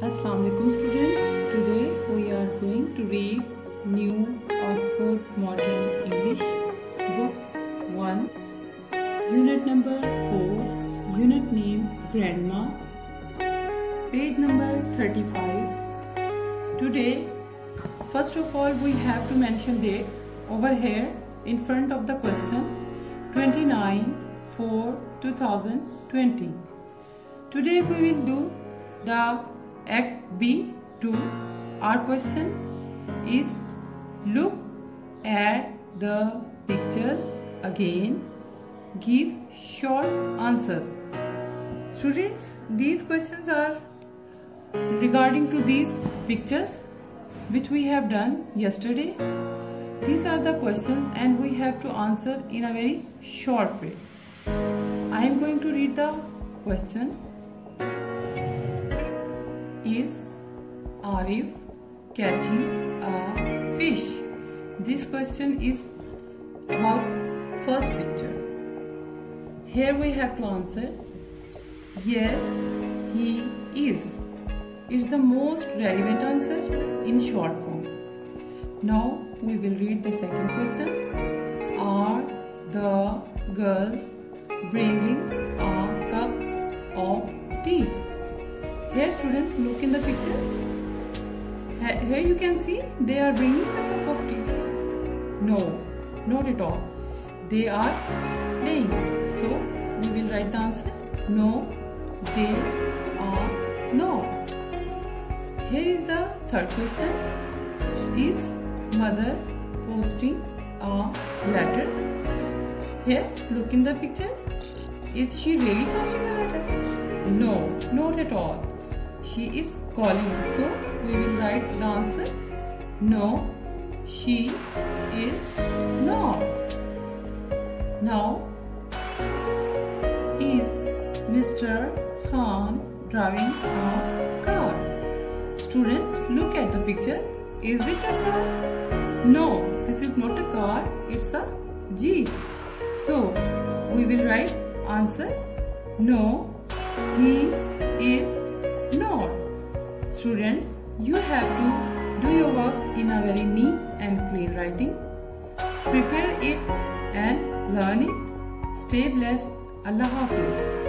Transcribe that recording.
Assalamualaikum students. Today we are going to read New Oxford Modern English Book 1 Unit number 4 Unit name Grandma Page number 35 Today first of all we have to mention date over here in front of the question 29 4 2020 Today we will do the Act B 2. Our question is look at the pictures again. Give short answers. Students, these questions are regarding to these pictures which we have done yesterday. These are the questions and we have to answer in a very short way. I am going to read the question is Arif catching a fish? This question is about first picture. Here we have to answer yes, he is. It's the most relevant answer in short form. Now we will read the second question. Are the girls bringing look in the picture. Here you can see they are bringing a cup of tea. No, not at all. They are playing. So we will write the answer. No, they are not. Here is the third question. Is mother posting a letter? Here look in the picture. Is she really posting a letter? No, not at all she is calling. So we will write the answer. No, she is not. Now, is Mr. Khan driving a car? Students, look at the picture. Is it a car? No, this is not a car. It's a jeep. So, we will write answer. No, he is. Students, you have to do your work in a very neat and clean writing. Prepare it and learn it. Stay blessed. Allah Hafiz.